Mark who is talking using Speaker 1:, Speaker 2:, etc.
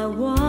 Speaker 1: I want.